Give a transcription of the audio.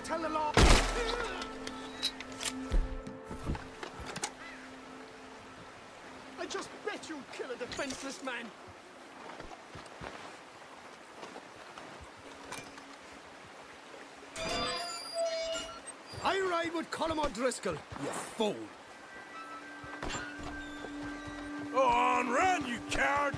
tell the law. I just bet you'll kill a defenseless man. I ride with Colm O'Driscoll, you fool. Go on, run, you coward!